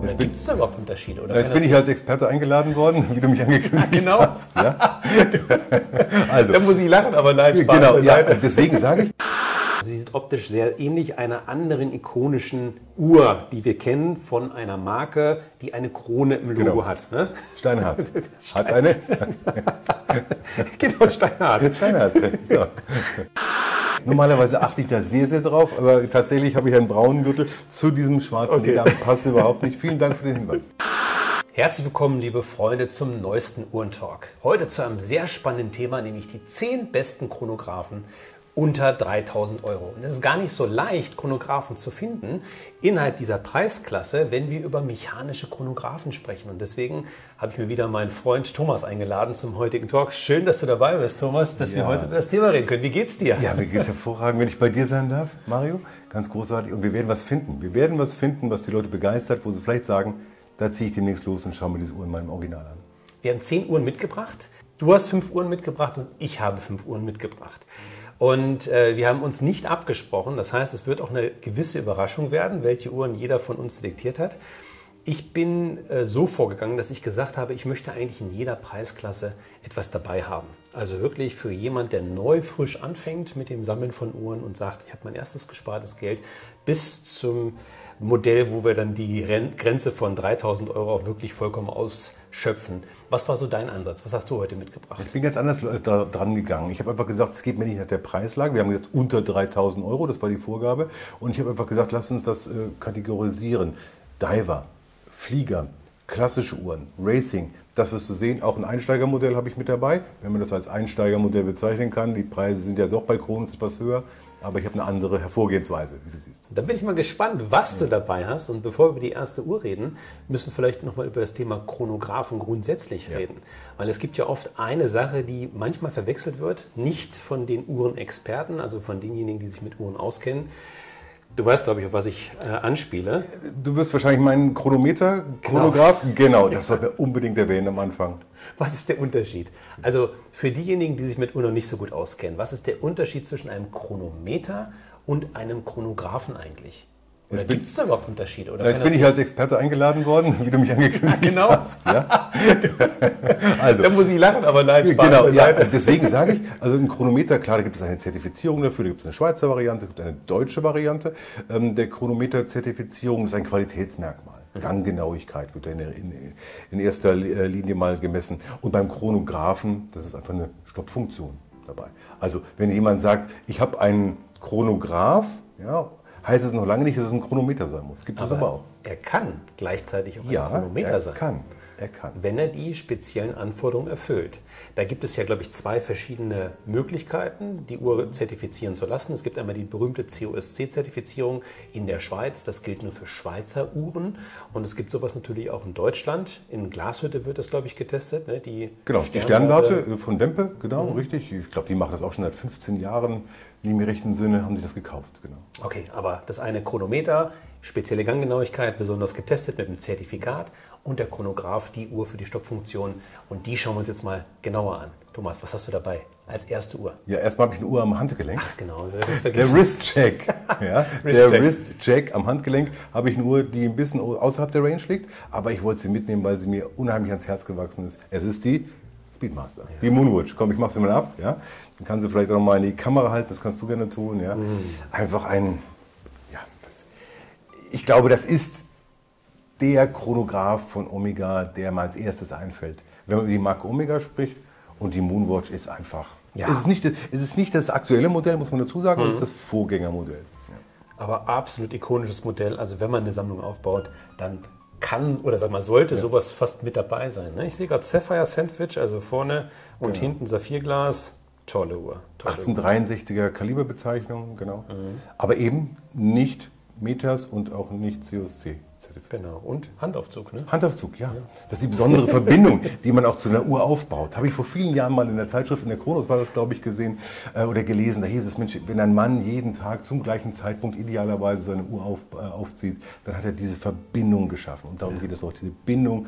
Jetzt Gibt es da überhaupt Unterschiede? Oder Jetzt bin ich als Experte eingeladen worden, wie du mich angekündigt genau. hast. Ja? also, Da muss ich lachen, aber nein, Spaß genau, ja, deswegen sage ich, Sie sieht optisch sehr ähnlich einer anderen ikonischen Uhr, die wir kennen von einer Marke, die eine Krone im Logo Genau. hat. Ne? Steinhardt hat eine. genau, Steinhardt. Steinhardt. So. Normalerweise achte ich da sehr, sehr drauf, aber tatsächlich habe ich einen braunen Gürtel zu diesem schwarzen Okay. Leder. Passt überhaupt nicht. Vielen Dank für den Hinweis. Herzlich willkommen, liebe Freunde, zum neuesten Uhrentalk. Heute zu einem sehr spannenden Thema, nämlich die 10 besten Chronographen unter 3000 Euro. Und es ist gar nicht so leicht, Chronographen zu finden innerhalb dieser Preisklasse, wenn wir über mechanische Chronographen sprechen. Und deswegen habe ich mir wieder meinen Freund Thomas eingeladen zum heutigen Talk. Schön, dass du dabei bist, Thomas, dass wir Ja. heute über das Thema reden können. Wie geht's dir? Ja, mir geht es hervorragend, wenn ich bei dir sein darf, Mario. Ganz großartig. Und wir werden was finden. Wir werden was finden, was die Leute begeistert, wo sie vielleicht sagen, da ziehe ich demnächst los und schaue mir diese Uhr in meinem Original an. Wir haben zehn Uhren mitgebracht. Du hast fünf Uhren mitgebracht und ich habe fünf Uhren mitgebracht. Und äh, wir haben uns nicht abgesprochen. Das heißt, es wird auch eine gewisse Überraschung werden, welche Uhren jeder von uns selektiert hat. Ich bin äh, so vorgegangen, dass ich gesagt habe, ich möchte eigentlich in jeder Preisklasse etwas dabei haben. Also wirklich für jemand, der neu frisch anfängt mit dem Sammeln von Uhren und sagt, ich habe mein erstes gespartes Geld, bis zum Modell, wo wir dann die Ren Grenze von 3000 Euro auch wirklich vollkommen ausschöpfen. Was war so dein Ansatz? Was hast du heute mitgebracht? Ich bin ganz anders äh, da, dran gegangen. Ich habe einfach gesagt, es geht mir nicht nach der Preislage. Wir haben gesagt, unter 3000 Euro, das war die Vorgabe. Und ich habe einfach gesagt, lass uns das äh, kategorisieren. Diver, Flieger, klassische Uhren, Racing, das wirst du sehen. Auch ein Einsteigermodell habe ich mit dabei, wenn man das als Einsteigermodell bezeichnen kann. Die Preise sind ja doch bei Kronos etwas höher, aber ich habe eine andere Hervorgehensweise, wie du siehst. Da bin ich mal gespannt, was du dabei hast. Und bevor wir über die erste Uhr reden, müssen wir vielleicht nochmal über das Thema Chronographen grundsätzlich reden. Weil es gibt ja oft eine Sache, die manchmal verwechselt wird, nicht von den Uhrenexperten, also von denjenigen, die sich mit Uhren auskennen. Du weißt, glaube ich, auf was ich äh, anspiele. Du wirst wahrscheinlich meinen Chronometer, Chronograph, genau, das sollten wir unbedingt erwähnen am Anfang. Was ist der Unterschied? Also für diejenigen, die sich mit noch nicht so gut auskennen, was ist der Unterschied zwischen einem Chronometer und einem Chronographen eigentlich? Gibt es da überhaupt Unterschiede? Oder Jetzt bin ich als Experte eingeladen worden, wie du mich angekündigt genau. hast. Ja? also, Da muss ich lachen, aber nein, Spaß genau, ja, deswegen sage ich, also ein Chronometer, klar, da gibt es eine Zertifizierung dafür, da gibt es eine Schweizer Variante, es gibt eine deutsche Variante. Ähm, der Chronometer-Zertifizierung ist ein Qualitätsmerkmal. Ganggenauigkeit wird in, in, in erster äh, Linie mal gemessen. Und beim Chronographen, das ist einfach eine Stoppfunktion dabei. Also wenn jemand sagt, ich habe einen Chronograph, ja, heißt es noch lange nicht, dass es ein Chronometer sein muss. Gibt es aber, auch. Er kann gleichzeitig auch Ja, ein Chronometer er sein. kann. Er kann. Wenn er die speziellen Anforderungen erfüllt. Da gibt es ja, glaube ich, zwei verschiedene Möglichkeiten, die Uhr zertifizieren zu lassen. Es gibt einmal die berühmte COSC-Zertifizierung in der Schweiz. Das gilt nur für Schweizer Uhren. Und es gibt sowas natürlich auch in Deutschland. In Glashütte wird das, glaube ich, getestet. Ne? Die Genau, die Sternwarte. Sternwarte äh, von Dempe, genau, richtig. Ich glaube, die macht das auch schon seit 15 Jahren. Im rechten Sinne haben sie das gekauft, genau. Okay, aber das eine Chronometer, spezielle Ganggenauigkeit, besonders getestet mit einem Zertifikat und der Chronograph, die Uhr für die Stoppfunktion. Und die schauen wir uns jetzt mal genauer an. Thomas, was hast du dabei als erste Uhr? Ja, erstmal habe ich eine Uhr am Handgelenk. Ach genau, Der. Wrist-Check. Ja, der Wrist-Check. Am Handgelenk habe ich eine Uhr, die ein bisschen außerhalb der Range liegt. Aber ich wollte sie mitnehmen, weil sie mir unheimlich ans Herz gewachsen ist. Es ist die Speedmaster, die Moonwatch. Komm, ich mache sie mal ab. Ja? Dann kann sie vielleicht auch mal in die Kamera halten, das kannst du gerne tun. Ja? Mhm. Einfach ein, ja, das, ich glaube, das ist der Chronograph von Omega, der mir als erstes einfällt. Wenn man über die Marke Omega spricht und die Moonwatch ist einfach. Ja. Es, ist nicht, es ist nicht das aktuelle Modell, muss man dazu sagen, es ist das Vorgängermodell. Ja. Aber absolut ikonisches Modell. Also wenn man eine Sammlung aufbaut, dann kann oder sag mal sollte sowas fast mit dabei sein. Ne? Ich sehe gerade Sapphire Sandwich, also vorne und hinten Saphirglas. Tolle Uhr. Tolle Uhr. 1863er Kaliberbezeichnung, genau. Aber eben nicht Meters und auch nicht COSC. zertifiziert. Genau. Und Handaufzug, ne? Handaufzug, ja. Das ist die besondere Verbindung, die man auch zu einer Uhr aufbaut. Habe ich vor vielen Jahren mal in der Zeitschrift, in der Kronos war das, glaube ich, gesehen äh, oder gelesen. Da hieß es, Mensch, wenn ein Mann jeden Tag zum gleichen Zeitpunkt idealerweise seine Uhr auf, äh, aufzieht, dann hat er diese Verbindung geschaffen. Und darum geht es auch, diese Bindung.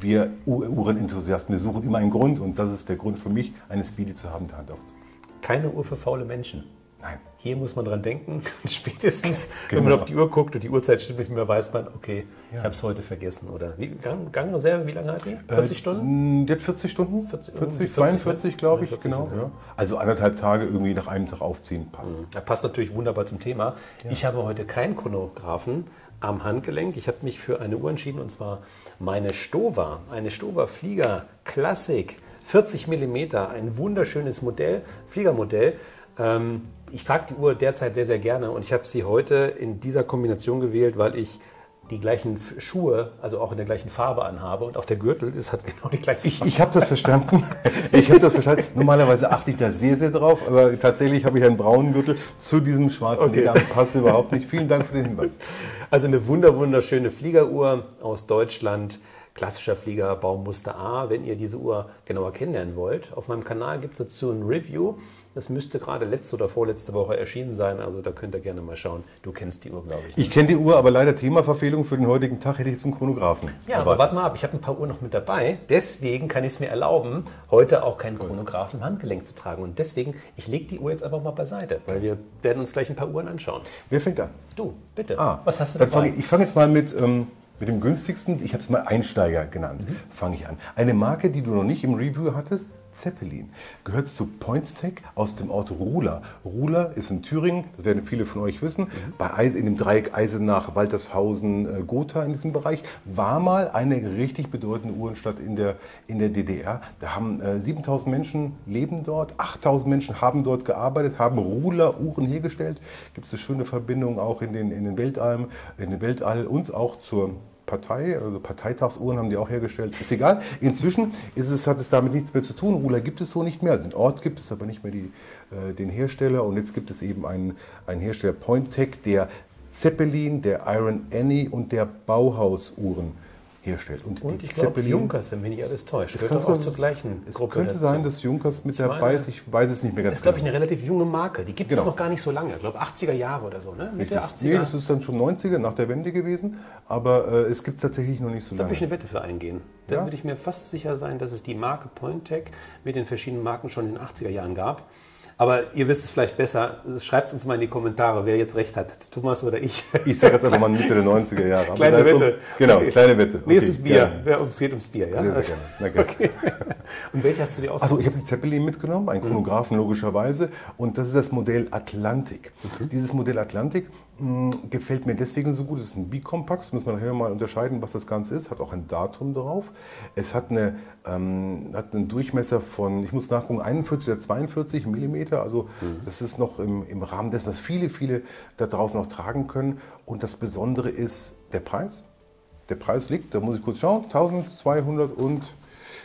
Wir Uhrenenthusiasten, wir suchen immer einen Grund und das ist der Grund für mich, eine Speedy zu haben, der Handaufzug. Keine Uhr für faule Menschen. Nein. Hier muss man dran denken. Spätestens, genau. wenn man auf die Uhr guckt und die Uhrzeit stimmt nicht mehr, weiß man, okay, ja. ich habe es heute vergessen. Oder wie, Gang, Gangreserve, wie lange hat die? 40 äh, Stunden? Die hat 40 Stunden. 40, 40 42, glaube ich. Genau. Ja. Also anderthalb Tage irgendwie nach einem Tag aufziehen passt. Mhm. Das passt natürlich wunderbar zum Thema. Ja. Ich habe heute keinen Chronographen am Handgelenk. Ich habe mich für eine Uhr entschieden und zwar meine Stova, eine Stova Flieger Classic 40 mm, ein wunderschönes Modell, Fliegermodell. Ähm, ich trage die Uhr derzeit sehr, sehr gerne und ich habe sie heute in dieser Kombination gewählt, weil ich die gleichen Schuhe, also auch in der gleichen Farbe anhabe und auch der Gürtel ist hat genau die gleiche Farbe. Ich, ich habe das verstanden. Ich habe das verstanden. Normalerweise achte ich da sehr, sehr drauf, aber tatsächlich habe ich einen braunen Gürtel zu diesem schwarzen okay. Leder. Passt überhaupt nicht. Vielen Dank für den Hinweis. Also eine wunder wunderschöne Fliegeruhr aus Deutschland klassischer Flieger Baumuster A, wenn ihr diese Uhr genauer kennenlernen wollt. Auf meinem Kanal gibt es dazu ein Review. Das müsste gerade letzte oder vorletzte Woche erschienen sein. Also da könnt ihr gerne mal schauen. Du kennst die Uhr, glaube ich. Nicht. Ich kenne die Uhr, aber leider Themaverfehlung für den heutigen Tag hätte ich jetzt einen Chronographen. Ja, erwartet. aber warte mal ab. Ich habe ein paar Uhren noch mit dabei. Deswegen kann ich es mir erlauben, heute auch keinen Chronographen im Handgelenk zu tragen. Und deswegen, ich lege die Uhr jetzt einfach mal beiseite, weil wir werden uns gleich ein paar Uhren anschauen. Wer fängt an? Du, bitte. Ah, Was hast du dabei? Fang ich, ich fange jetzt mal mit... Ähm, mit dem günstigsten, ich habe es mal Einsteiger genannt, mhm. fange ich an. Eine Marke, die du noch nicht im Review hattest, Zeppelin. Gehört zu Points-Tech aus dem Ort Ruhler. Ruhler ist in Thüringen, das werden viele von euch wissen, mhm. bei in dem Dreieck Eisenach, Waltershausen, äh, Gotha in diesem Bereich, war mal eine richtig bedeutende Uhrenstadt in der, in der DDR. Da haben äh, 7000 Menschen leben dort, 8000 Menschen haben dort gearbeitet, haben Ruhler-Uhren hergestellt. Gibt es eine schöne Verbindung auch in den, in den Weltallen, in den Weltall und auch zur Partei, also Parteitagsuhren haben die auch hergestellt. Ist egal. Inzwischen ist es, hat es damit nichts mehr zu tun. Ruler gibt es so nicht mehr. Den Ort gibt es aber nicht mehr die, äh, den Hersteller. Und jetzt gibt es eben einen, einen Hersteller Pointtech, der Zeppelin, der Iron Annie und der Bauhaus-Uhren herstellt. Und, und ich glaube Junkers, wenn mich nicht alles täuscht, es gehört auch zur gleichen es Gruppe. Es könnte dazu. sein, dass Junkers mit ich dabei meine, ist, ich weiß es nicht mehr ganz genau. Das ist, glaube ich, eine relativ junge Marke. Die gibt genau. es noch gar nicht so lange. Ich glaube, 80er Jahre oder so, ne? Mitte 80er. Nee, das ist dann schon 90er, nach der Wende gewesen. Aber äh, es gibt es tatsächlich noch nicht so lange. Da würde ich eine Wette für eingehen. Da ja? würde ich mir fast sicher sein, dass es die Marke Pointec mit den verschiedenen Marken schon in den 80er Jahren gab. Aber ihr wisst es vielleicht besser. Schreibt uns mal in die Kommentare, wer jetzt recht hat, Thomas oder ich. Ich sage jetzt einfach mal Mitte der 90er Jahre. kleine Wette. Um, genau, okay. kleine Wette. Okay, Nächstes Bier. Ja, es geht ums Bier. Ja? Sehr, sehr gerne. Okay. okay. Und welche hast du dir ausgesucht? Also ich habe den Zeppelin mitgenommen, einen Chronographen mhm. logischerweise. Und das ist das Modell Atlantik. Mhm. Dieses Modell Atlantik gefällt mir deswegen so gut. Es ist ein Bicompax, muss man nachher mal unterscheiden, was das Ganze ist. Hat auch ein Datum drauf. Es hat, eine, ähm, hat einen Durchmesser von, ich muss nachgucken, 41 oder 42 Millimeter. Also mhm. das ist noch im, im Rahmen dessen, was viele, viele da draußen auch tragen können. Und das Besondere ist der Preis. Der Preis liegt, da muss ich kurz schauen, 1200 und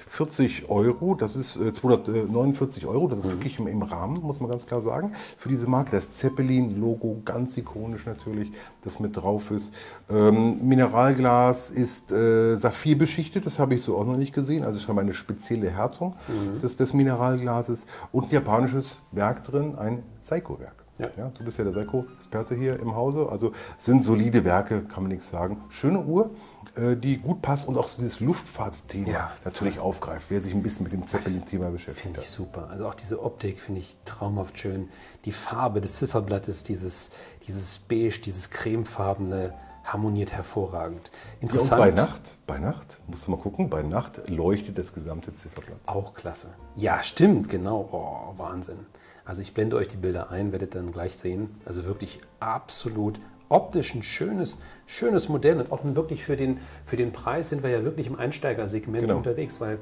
40 Euro, das ist äh, 249 Euro, das ist mhm. wirklich im, im, Rahmen, muss man ganz klar sagen, für diese Marke. Das Zeppelin-Logo, ganz ikonisch natürlich, das mit drauf ist. Ähm, Mineralglas ist äh, Saphir beschichtet, das habe ich so auch noch nicht gesehen, also schon mal eine spezielle Härtung mhm. des, des Mineralglases und ein japanisches Werk drin, ein Seiko-Werk. Ja. ja. du bist ja der Seiko-Experte hier im Hause. Also sind solide Werke, kann man nichts sagen. Schöne Uhr, äh, die gut passt und auch so dieses Luftfahrtsthema ja. natürlich aufgreift, wer sich ein bisschen mit dem Zeppelin-Thema beschäftigt. Finde ich super. Also auch diese Optik finde ich traumhaft schön. Die Farbe des Zifferblattes, dieses, dieses beige, dieses cremefarbene, harmoniert hervorragend. Interessant. Ja, und bei Nacht, bei Nacht, musst du mal gucken, bei Nacht leuchtet das gesamte Zifferblatt. Auch klasse. Ja, stimmt, genau. Oh, Wahnsinn. Also ich blende euch die Bilder ein, werdet dann gleich sehen. Also wirklich absolut optisch ein schönes, schönes Modell und auch wirklich für den, für den Preis sind wir ja wirklich im Einsteigersegment genau. unterwegs, weil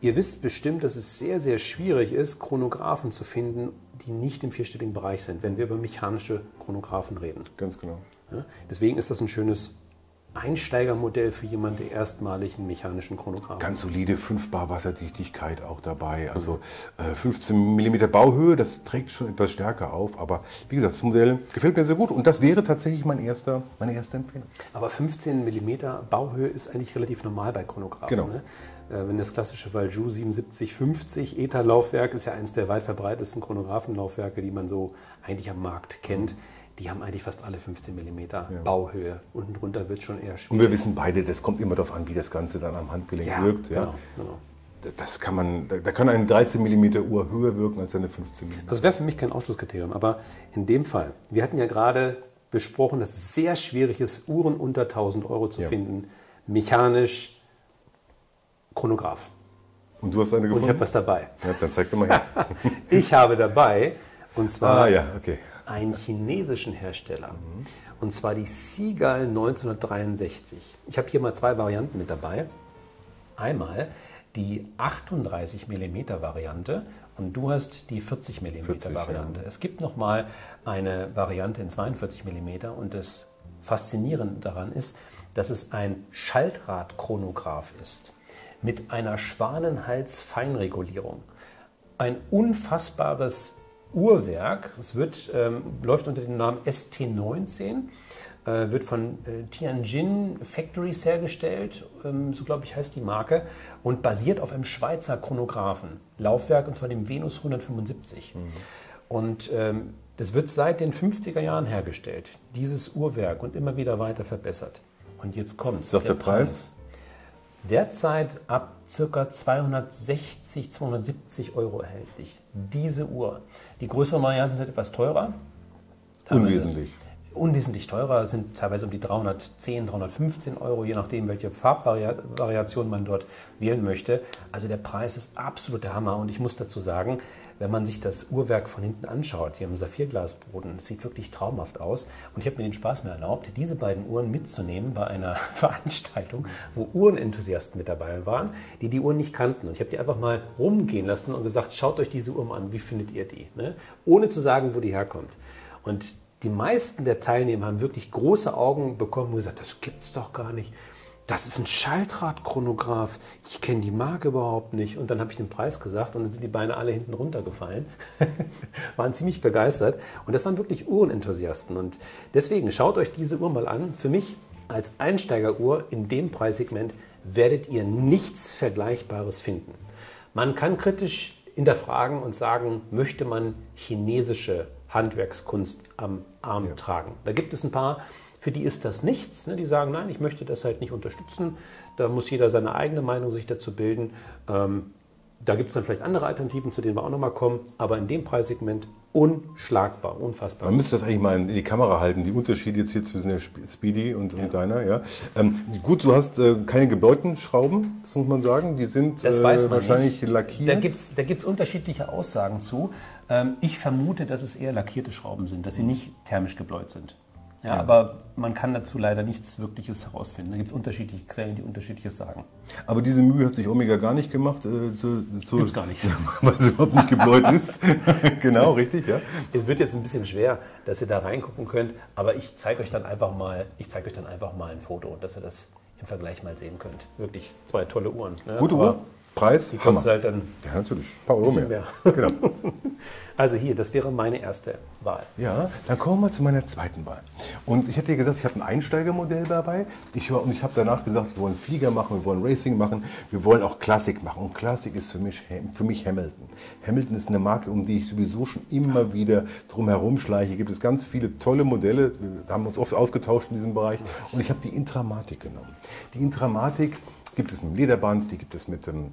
ihr wisst bestimmt, dass es sehr, sehr schwierig ist, Chronographen zu finden, die nicht im vierstelligen Bereich sind, wenn wir über mechanische Chronographen reden. Ganz genau. Ja? Deswegen ist das ein schönes Einsteigermodell für jemanden, der erstmalig einen mechanischen Chronograph Ganz solide 5 Bar Wasserdichtigkeit auch dabei. Also äh, 15 mm Bauhöhe, das trägt schon etwas stärker auf. Aber wie gesagt, das Modell gefällt mir sehr gut und das wäre tatsächlich mein erster, meine erste Empfehlung. Aber 15 mm Bauhöhe ist eigentlich relativ normal bei Chronographen. Genau. Ne? Äh, wenn das klassische Valjoux 7750 ETA-Laufwerk ist ja eines der weit verbreitetsten Chronographenlaufwerke, die man so eigentlich am Markt kennt. Mhm die haben eigentlich fast alle 15 mm ja. Bauhöhe. Unten drunter wird schon eher schwierig. Und wir wissen beide, das kommt immer darauf an, wie das Ganze dann am Handgelenk ja, wirkt. Ja. Genau, genau. das kann man, da kann eine 13 mm Uhr höher wirken als eine 15 mm. Das wäre für mich kein Ausschlusskriterium, aber in dem Fall, wir hatten ja gerade besprochen, dass es sehr schwierig ist, Uhren unter 1000 Euro zu ja. finden, mechanisch, Chronograph. Und du hast eine gefunden? Und ich habe was dabei. Ja, dann zeig doch mal her. ich habe dabei, und zwar ah, ja, okay. Einen chinesischen Hersteller. Mhm. Und zwar die Seagull 1963. Ich habe hier mal zwei Varianten mit dabei. Einmal die 38 mm Variante und du hast die 40 mm 40, Variante. Ja. Es gibt noch mal eine Variante in 42 mm und das Faszinierende daran ist, dass es ein Schaltradchronograph ist mit einer Schwanenhals-Feinregulierung. Ein unfassbares Uhrwerk. Es wird, ähm, läuft unter dem Namen ST19 äh, wird von äh, Tianjin Factories hergestellt, ähm, so glaube ich heißt die Marke, und basiert auf einem Schweizer Chronographen. Laufwerk, und zwar dem Venus 175. Mhm. Und ähm, das wird seit den 50er Jahren hergestellt, dieses Uhrwerk, und immer wieder weiter verbessert. Und jetzt kommt es. der, der Preis? Preis? Derzeit ab ca. 260, 270 Euro erhältlich. Diese Uhr. Die größeren Varianten sind etwas teurer. Unwesentlich unwesentlich teurer, sind teilweise um die 310, 315 Euro, je nachdem, welche Farbvariation man dort wählen möchte. Also der Preis ist absolut der Hammer und ich muss dazu sagen, wenn man sich das Uhrwerk von hinten anschaut, hier im Saphirglasboden, es sieht wirklich traumhaft aus und ich habe mir den Spaß mehr erlaubt, diese beiden Uhren mitzunehmen bei einer Veranstaltung, wo Uhrenenthusiasten mit dabei waren, die die Uhren nicht kannten und ich habe die einfach mal rumgehen lassen und gesagt, schaut euch diese Uhr mal an, wie findet ihr die? Ne? Ohne zu sagen, wo die herkommt. Und die meisten der Teilnehmer haben wirklich große Augen bekommen und gesagt, das gibt's doch gar nicht. Das ist ein Schaltradchronograph. Ich kenne die Marke überhaupt nicht. Und dann habe ich den Preis gesagt und dann sind die Beine alle hinten runtergefallen. waren ziemlich begeistert. Und das waren wirklich Uhrenenthusiasten. Und deswegen schaut euch diese Uhr mal an. Für mich als Einsteigeruhr in dem Preissegment werdet ihr nichts Vergleichbares finden. Man kann kritisch hinterfragen und sagen, möchte man chinesische Handwerkskunst am Arm ja. tragen. Da gibt es ein paar, für die ist das nichts. Ne? Die sagen, nein, ich möchte das halt nicht unterstützen. Da muss jeder seine eigene Meinung sich dazu bilden. Ähm, da gibt es dann vielleicht andere Alternativen, zu denen wir auch nochmal kommen. Aber in dem Preissegment unschlagbar, unfassbar. Man müsste das eigentlich mal in die Kamera halten, die Unterschiede jetzt hier zwischen der Speedy und, ja. und deiner. Ja. Ähm, gut, du hast äh, keine gebläuten Schrauben, das muss man sagen. Die sind äh, wahrscheinlich nicht. lackiert. Da gibt es unterschiedliche Aussagen zu. Ähm, ich vermute, dass es eher lackierte Schrauben sind, dass sie nicht thermisch gebläut sind. Ja, ja, aber man kann dazu leider nichts Wirkliches herausfinden. Da gibt es unterschiedliche Quellen, die unterschiedliches sagen. Aber diese Mühe hat sich Omega gar nicht gemacht. Äh, zu, zu, Gibt's gar nicht. Weil es überhaupt nicht gebläut ist. genau, richtig, ja. Es wird jetzt ein bisschen schwer, dass ihr da reingucken könnt, aber ich zeige euch dann einfach mal, ich zeige euch dann einfach mal ein Foto, dass ihr das im Vergleich mal sehen könnt. Wirklich zwei tolle Uhren. Ne? Gute Uhr. Preis? Die kostet Hammer. halt dann ja, natürlich. ein paar Euro mehr. mehr. Genau. Also hier, das wäre meine erste Wahl. Ja, dann kommen wir zu meiner zweiten Wahl. Und ich hätte dir gesagt, ich habe ein Einsteigermodell dabei. Ich, und ich habe danach gesagt, wir wollen Flieger machen, wir wollen Racing machen, wir wollen auch Klassik machen. Und Klassik ist für mich, für mich Hamilton. Hamilton ist eine Marke, um die ich sowieso schon immer wieder drum herum schleiche. Gibt es ganz viele tolle Modelle. Wir haben uns oft ausgetauscht in diesem Bereich. Und ich habe die Intramatik genommen. Die Intramatik gibt es mit dem Lederband, die gibt es mit dem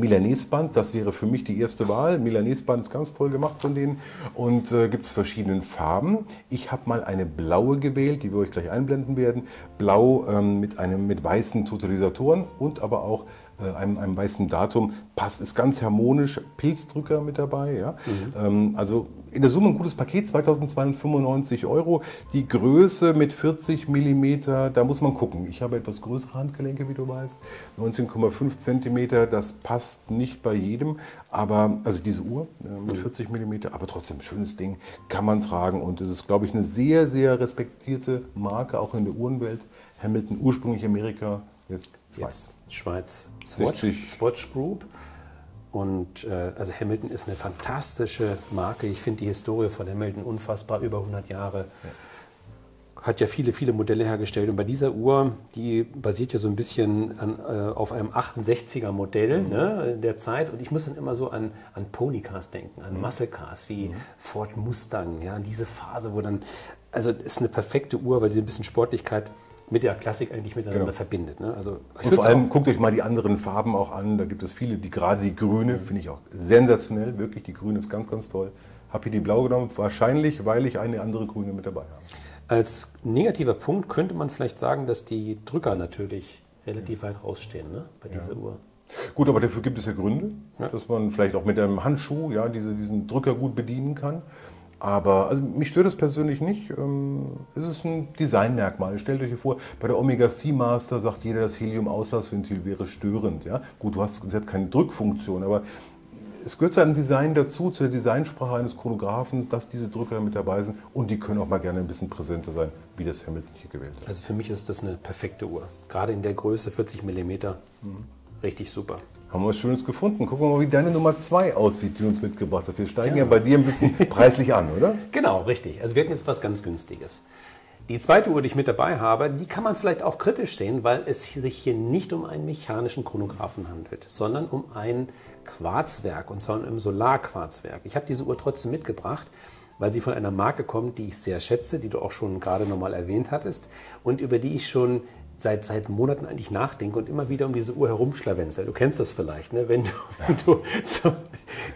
Milanese-Band, das wäre für mich die erste Wahl. Milanese-Band ist ganz toll gemacht von denen und äh, gibt es verschiedene Farben. Ich habe mal eine blaue gewählt, die wir euch gleich einblenden werden. Blau ähm, mit, einem, mit weißen Totalisatoren und aber auch einem, einem, weißen Datum. Passt, ist ganz harmonisch. Pilzdrücker mit dabei. Ja? Mhm. Ähm, also in der Summe ein gutes Paket, 2295 Euro. Die Größe mit 40 mm, da muss man gucken. Ich habe etwas größere Handgelenke, wie du weißt. 19,5 cm, das passt nicht bei jedem. Aber, also diese Uhr äh, mit 40 mm, aber trotzdem ein schönes Ding, kann man tragen. Und es ist, glaube ich, eine sehr, sehr respektierte Marke, auch in der Uhrenwelt. Hamilton, ursprünglich Amerika, jetzt Schweiz. Jetzt Schweiz. Swatch, Swatch Group. Und äh, also Hamilton ist eine fantastische Marke. Ich finde die Historie von Hamilton unfassbar, über 100 Jahre. Ja. Hat ja viele, viele Modelle hergestellt. Und bei dieser Uhr, die basiert ja so ein bisschen an, äh, auf einem 68er Modell mhm. ne, der Zeit. Und ich muss dann immer so an, an Ponycars denken, an mhm. Muscle Cars wie mhm. Ford Mustang. Ja, diese Phase, wo dann, also ist eine perfekte Uhr, weil sie ein bisschen Sportlichkeit mit der Klassik eigentlich miteinander genau. verbindet. Ne? Also, und vor allem guckt euch mal die anderen Farben auch an. Da gibt es viele, die gerade die grüne mhm. finde ich auch sensationell. Wirklich, die grüne ist ganz, ganz toll. Habe hier die blau genommen, wahrscheinlich, weil ich eine andere grüne mit dabei habe. Als negativer Punkt könnte man vielleicht sagen, dass die Drücker natürlich relativ weit rausstehen ne, bei dieser ja. Uhr. Gut, aber dafür gibt es ja Gründe, ja. dass man vielleicht auch mit einem Handschuh ja, diese, diesen Drücker gut bedienen kann. Aber also mich stört das persönlich nicht. Ähm, es ist ein Designmerkmal. Stellt euch vor, bei der Omega Seamaster sagt jeder, das Helium-Auslassventil wäre störend. Ja? Gut, du hast, es hat keine Drückfunktion, aber es gehört zu einem Design dazu, zu der Designsprache eines Chronographens, dass diese Drücker mit dabei sind und die können auch mal gerne ein bisschen präsenter sein, wie das Hamilton hier gewählt hat. Also für mich ist das eine perfekte Uhr. Gerade in der Größe 40 mm. Mhm. Richtig super. Haben wir was Schönes gefunden. Gucken wir mal, wie deine Nummer 2 aussieht, die du uns mitgebracht hast. Wir steigen ja, ja bei dir ein bisschen preislich an, oder? Genau, richtig. Also wir hatten jetzt was ganz Günstiges. Die zweite Uhr, die ich mit dabei habe, die kann man vielleicht auch kritisch sehen, weil es sich hier nicht um einen mechanischen Chronographen handelt, sondern um ein Quarzwerk, und zwar um Solarquarzwerk. Ich habe diese Uhr trotzdem mitgebracht, weil sie von einer Marke kommt, die ich sehr schätze, die du auch schon gerade nochmal erwähnt hattest und über die ich schon seit, seit Monaten eigentlich nachdenke und immer wieder um diese Uhr herumschlawenzel. Du kennst das vielleicht, ne? wenn du, wenn du so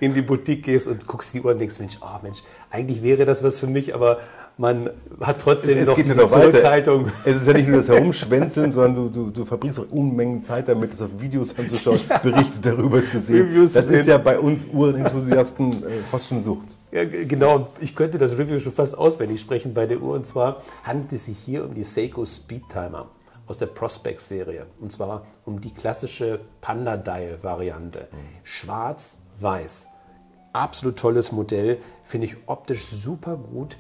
in die Boutique gehst und guckst die Uhr und denkst, Mensch, oh Mensch, eigentlich wäre das was für mich, aber man hat trotzdem es noch diese noch Zurückhaltung. Es ist ja nicht nur das Herumschwänzeln, sondern du, du, du verbringst auch Unmengen Zeit damit, das auf Videos anzuschauen, ja. Berichte darüber zu sehen. Reviews das ist ja bei uns Uhrenenthusiasten äh, fast schon Sucht. Ja, genau. Ich könnte das Review schon fast auswendig sprechen bei der Uhr. Und zwar handelt es sich hier um die Seiko Speedtimer aus der Prospect-Serie. Und zwar um die klassische Panda-Dial-Variante. Mhm. Schwarz-Weiß. Absolut tolles Modell, finde ich optisch super gut.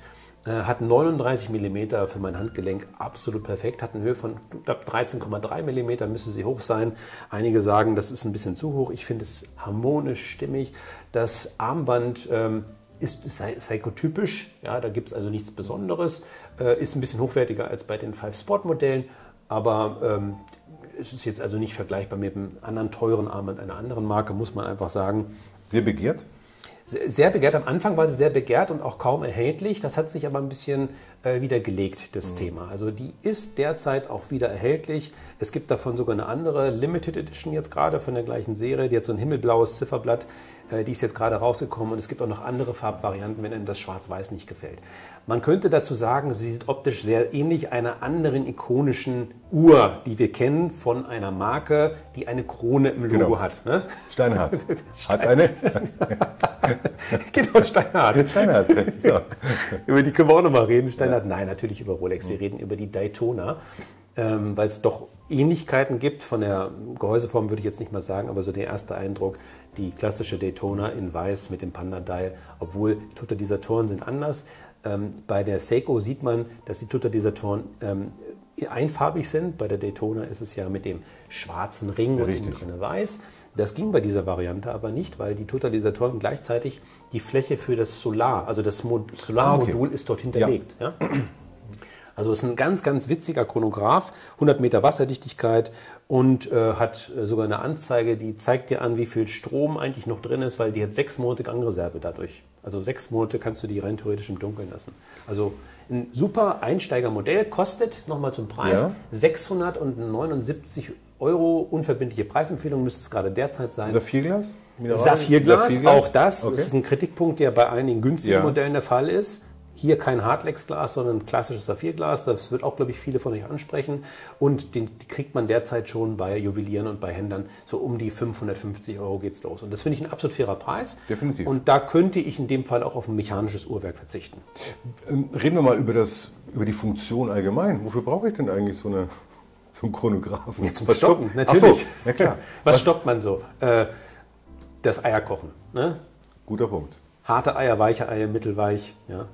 Äh, hat 39 mm für mein Handgelenk, absolut perfekt. Hat eine Höhe von 13,3 mm, müsste sie hoch sein. Einige sagen, das ist ein bisschen zu hoch. Ich finde es harmonisch, stimmig. Das Armband ähm, ist psychotypisch, ja, da gibt es also nichts Besonderes. Äh, ist ein bisschen hochwertiger als bei den Five Sport Modellen. Aber ähm, es ist jetzt also nicht vergleichbar mit einem anderen teuren Armband einer anderen Marke, muss man einfach sagen. Sehr begehrt? Sehr begehrt. Am Anfang war sie sehr begehrt und auch kaum erhältlich. Das hat sich aber ein bisschen wieder gelegt, das mhm. Thema. Also die ist derzeit auch wieder erhältlich. Es gibt davon sogar eine andere Limited Edition jetzt gerade von der gleichen Serie. Die hat so ein himmelblaues Zifferblatt. Äh, die ist jetzt gerade rausgekommen und es gibt auch noch andere Farbvarianten, wenn Ihnen das Schwarz-Weiß nicht gefällt. Man könnte dazu sagen, sie sieht optisch sehr ähnlich einer anderen ikonischen Uhr, die wir kennen von einer Marke, die eine Krone im Logo genau. hat. Ne? Steinhardt. Hat eine? genau, Steinhardt. Steinhardt. So. Über die können wir auch nochmal reden. Steinhardt, ja. nein, natürlich über Rolex. Wir reden über die Daytona ähm, weil es doch Ähnlichkeiten gibt. Von der Gehäuseform würde ich jetzt nicht mal sagen, aber so der erste Eindruck, die klassische Daytona in weiß mit dem Panda-Dial, obwohl Totalisatoren sind anders. Ähm, bei der Seiko sieht man, dass die Totalisatoren ähm, einfarbig sind. Bei der Daytona ist es ja mit dem schwarzen Ring und innen drin weiß. Das ging bei dieser Variante aber nicht, weil die Totalisatoren gleichzeitig die Fläche für das Solar, also das Solarmodul ah, okay. ist dort hinterlegt. Ja. Ja? Also es ist ein ganz, ganz witziger Chronograph, 100 Meter Wasserdichtigkeit und äh, hat äh, sogar eine Anzeige, die zeigt dir an, wie viel Strom eigentlich noch drin ist, weil die hat sechs Monate Gangreserve dadurch. Also sechs Monate kannst du die rein theoretisch im Dunkeln lassen. Also ein super Einsteigermodell, kostet nochmal zum Preis ja. 679 Euro. Unverbindliche Preisempfehlung müsste es gerade derzeit sein. Saphirglas? Saphirglas, Saphirglas? auch das. Okay. Das ist ein Kritikpunkt, der bei einigen günstigen ja. Modellen der Fall ist. Hier kein Hardlex-Glas, sondern klassisches Saphirglas. Das wird auch, glaube ich, viele von euch ansprechen. Und den die kriegt man derzeit schon bei Juwelieren und bei Händlern. So um die 550 Euro geht es los. Und das finde ich ein absolut fairer Preis. Definitiv. Und da könnte ich in dem Fall auch auf ein mechanisches Uhrwerk verzichten. Ähm, reden wir mal über, das, über die Funktion allgemein. Wofür brauche ich denn eigentlich so, eine, so einen Chronographen? Ja, zum Was Stoppen, natürlich. So, na klar. Was, Was stoppt man so? Äh, das Eierkochen. Ne? Guter Punkt. Harte Eier, weiche Eier, mittelweich. Ja.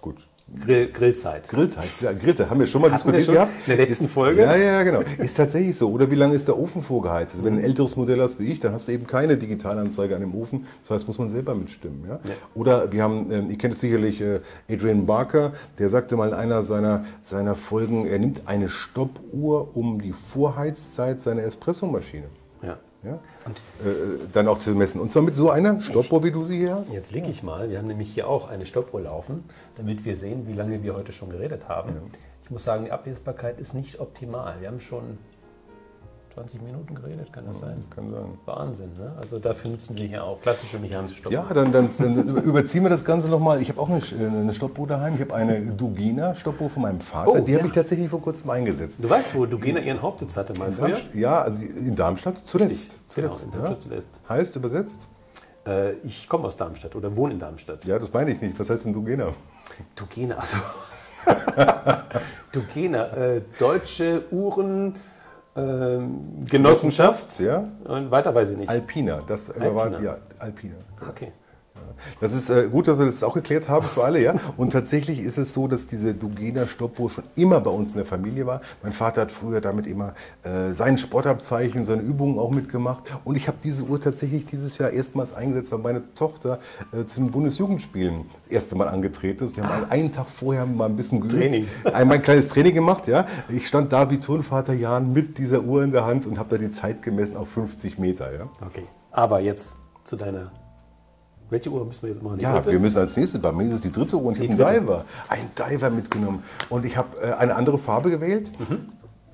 Gut. Grill, Grillzeit. Grillzeit, ja, Grillzeit. Haben wir schon mal Hatten diskutiert gehabt. In der letzten ist, Folge? Ja, ja, genau. Ist tatsächlich so. Oder wie lange ist der Ofen vorgeheizt? Also wenn du ein älteres Modell hast wie ich, dann hast du eben keine Digitalanzeige an dem Ofen. Das heißt, muss man selber mitstimmen. Ja? ja. Oder wir haben, ähm, ihr kennt es sicherlich, äh, Adrian Barker, der sagte mal in einer seiner, seiner Folgen, er nimmt eine Stoppuhr um die Vorheizzeit seiner Espressomaschine. Ja. Ja? Und äh, dann auch zu messen. Und zwar mit so einer Stoppuhr, wie du sie hier hast? Jetzt lege ich mal. Wir haben nämlich hier auch eine Stoppuhr laufen, damit wir sehen, wie lange wir heute schon geredet haben. Ja. Ich muss sagen, die Ablesbarkeit ist nicht optimal. Wir haben schon 20 Minuten geredet, kann das sein? Kann sein. Wahnsinn, ne? Also dafür nutzen wir hier auch klassische mechanische Stoppuhr. Ja, dann, dann, dann überziehen wir das Ganze nochmal. Ich habe auch eine, eine Stoppuhr daheim. Ich habe eine Dugina Stoppuhr von meinem Vater. Oh, die ja. habe ich tatsächlich vor kurzem eingesetzt. Du weißt, wo Dugena ihren Hauptsitz hatte, mal In früher? Ja, also in Darmstadt zuletzt. Genau, zuletzt, in ja. Darmstadt zuletzt. Heißt übersetzt? Äh, ich komme aus Darmstadt oder wohne in Darmstadt. Ja, das meine ich nicht. Was heißt denn Dugena? Dugena, also. Dugena, äh, Deutsche Uhren. Ähm, Genossenschaft Ja? und weiter weiß ich nicht. Alpina. Das Alpina. war ja Alpina. Okay. Das ist äh, gut, dass wir das auch geklärt haben für alle, ja. Und tatsächlich ist es so, dass diese Dugena Stoppuhr schon immer bei uns in der Familie war. Mein Vater hat früher damit immer äh, sein Sportabzeichen, seine Übungen auch mitgemacht. Und ich habe diese Uhr tatsächlich dieses Jahr erstmals eingesetzt, weil meine Tochter äh, zu den Bundesjugendspielen das erste Mal angetreten ist. Wir haben einen, einen Tag vorher mal ein bisschen geübt. Training. Einmal ein kleines Training gemacht, ja. Ich stand da wie Turnvater Jan mit dieser Uhr in der Hand und habe da die Zeit gemessen auf 50 Meter, ja. Okay. Aber jetzt zu deiner. Welche Uhr müssen wir jetzt machen? Die Ja, dritte? wir müssen als nächstes, bei mir ist es die dritte Uhr und ich habe einen. Diver. Einen Diver mitgenommen. Und ich habe äh, eine andere Farbe gewählt. Mhm.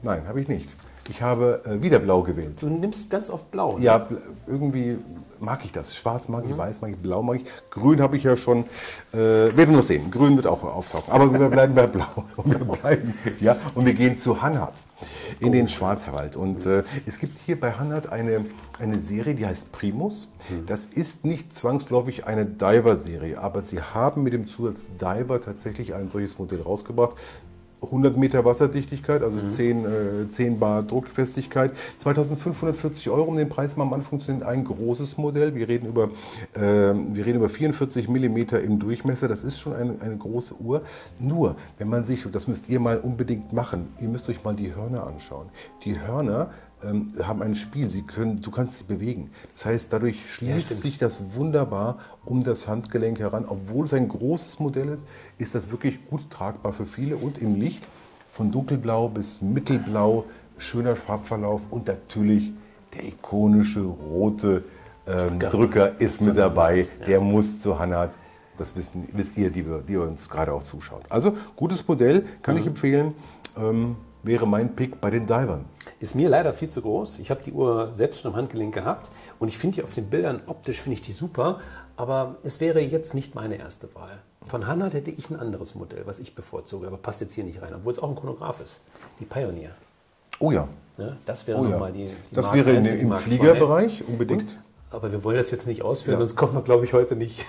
Nein, habe ich nicht. Ich habe äh, wieder blau gewählt. Du nimmst ganz oft blau. ne? Ja, irgendwie mag ich das. Schwarz mag ich, Mhm. weiß mag ich, blau mag ich. Grün habe ich ja schon. Äh, werden wir noch sehen. Grün wird auch auftauchen. Aber wir bleiben bei blau. Und wir, bleiben, ja, und wir gehen zu Hannard in den Schwarzwald. Und äh, es gibt hier bei Hannard eine, eine Serie, die heißt Primus. Das ist nicht zwangsläufig eine Diver-Serie, aber sie haben mit dem Zusatz Diver tatsächlich ein solches Modell rausgebracht. 100 Meter Wasserdichtigkeit, also 10, äh, 10 Bar Druckfestigkeit. 2540 Euro um den Preis mal am Anfang zu nennen. Ein großes Modell. Wir reden über, äh, wir reden über 44 Millimeter im Durchmesser. Das ist schon eine, eine große Uhr. Nur, wenn man sich, und das müsst ihr mal unbedingt machen, ihr müsst euch mal die Hörner anschauen. Die Hörner ähm, haben ein Spiel. Sie können, du kannst sie bewegen. Das heißt, dadurch schließt stimmt. sich das wunderbar um das Handgelenk heran. Obwohl es ein großes Modell ist, ist das wirklich gut tragbar für viele und im Licht von dunkelblau bis mittelblau, schöner Farbverlauf und natürlich der ikonische rote ähm, Drücker. Drücker. ist mit dabei. Der muss zu Hannard. Das wissen, wisst ihr, die, die uns gerade auch zuschaut. Also gutes Modell, kann ich empfehlen. Ähm, wäre mein Pick bei den Divern. Ist mir leider viel zu groß. Ich habe die Uhr selbst schon am Handgelenk gehabt und ich finde die auf den Bildern optisch finde ich die super, aber es wäre jetzt nicht meine erste Wahl. Von Hannah hätte ich ein anderes Modell, was ich bevorzuge, aber passt jetzt hier nicht rein, obwohl es auch ein Chronograph ist. Die Pioneer. Oh ja. Ne? Das wäre Oh ja. nochmal die, die das Mark wäre in, 1 und die im Mark 2. Fliegerbereich unbedingt. Gut, aber wir wollen das jetzt nicht ausführen, Ja. sonst kommt man, glaube ich, heute nicht.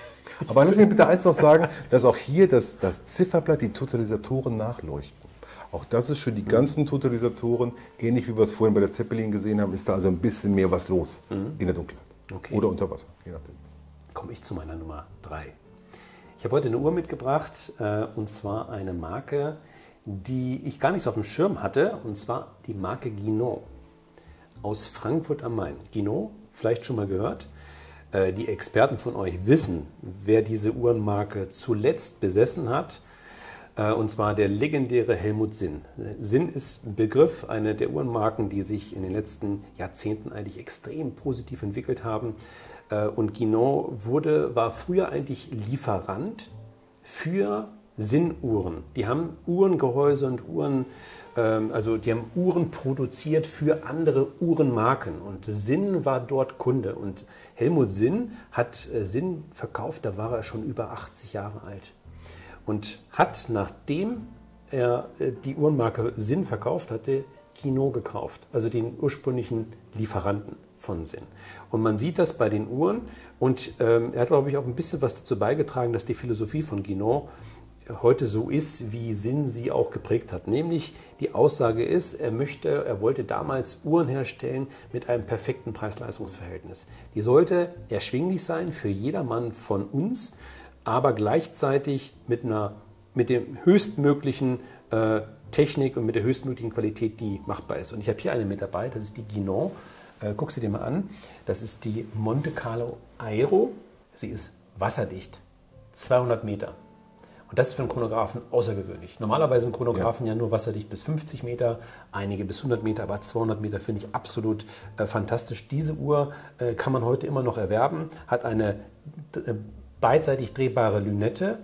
Aber lass mich bitte eins noch sagen, dass auch hier das, das Zifferblatt die Totalisatoren nachleuchten. Auch das ist für die ganzen Totalisatoren, ähnlich wie wir es vorhin bei der Zeppelin gesehen haben, ist da also ein bisschen mehr was los in der Dunkelheit. Okay. Oder unter Wasser, je nachdem. komme ich zu meiner Nummer 3. Ich habe heute eine Uhr mitgebracht äh, und zwar eine Marke, die ich gar nicht so auf dem Schirm hatte und zwar die Marke Guinot aus Frankfurt am Main. Guinot, vielleicht schon mal gehört. Äh, die Experten von euch wissen, wer diese Uhrenmarke zuletzt besessen hat. Äh, Und zwar der legendäre Helmut Sinn. Sinn ist ein Begriff, eine der Uhrenmarken, die sich in den letzten Jahrzehnten eigentlich extrem positiv entwickelt haben. Äh, Und Guinot wurde, war früher eigentlich Lieferant für Sinnuhren. Die haben Uhrengehäuse und Uhren, ähm, also die haben Uhren produziert für andere Uhrenmarken. Und Sinn war dort Kunde. Und Helmut Sinn hat äh, Sinn verkauft, da war er schon über 80 Jahre alt und hat, nachdem er äh, die Uhrenmarke Sinn verkauft hatte, Kino gekauft, also den ursprünglichen Lieferanten von Sinn. Und man sieht das bei den Uhren und ähm, er hat, glaube ich, auch ein bisschen was dazu beigetragen, dass die Philosophie von Guinot heute so ist, wie Sinn sie auch geprägt hat. Nämlich die Aussage ist, er möchte, er wollte damals Uhren herstellen mit einem perfekten Preis-Leistungs-Verhältnis. Die sollte erschwinglich sein für jedermann von uns, aber gleichzeitig mit einer mit dem höchstmöglichen äh, Technik und mit der höchstmöglichen Qualität, die machbar ist. Und ich habe hier eine mit dabei, das ist die Guinot. Äh, guck sie dir mal an. Das ist die Monte Carlo Aero. Sie ist wasserdicht, 200 Meter. Und das ist für einen Chronographen außergewöhnlich. Normalerweise sind Chronographen ja. nur wasserdicht bis 50 Meter, einige bis 100 Meter, aber 200 Meter finde ich absolut äh, fantastisch. Diese Uhr äh, kann man heute immer noch erwerben, hat eine äh, beidseitig drehbare Lünette,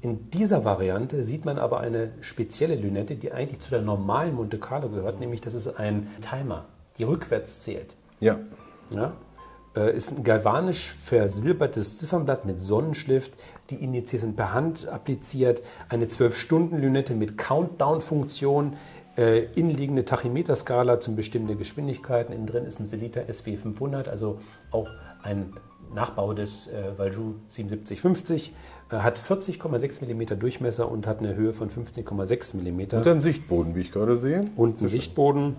In dieser Variante sieht man aber eine spezielle Lünette, die eigentlich zu der normalen Monte Carlo gehört, nämlich das ist ein Timer, die rückwärts zählt. Ja. Ja? Äh, ist ein galvanisch versilbertes Ziffernblatt mit Sonnenschliff. Die Indizes sind per Hand appliziert. Eine 12-Stunden-Lünette mit Countdown-Funktion. Äh, innenliegende Tachymeterskala zum Bestimmen der Geschwindigkeiten. Innen drin ist ein Selita SW500, also auch ein Nachbau des äh, Valjoux 7750. Äh, hat 40,6 mm Durchmesser und hat eine Höhe von 15,6 mm. Und einen Sichtboden, wie ich gerade sehe. Und einen Sichtboden.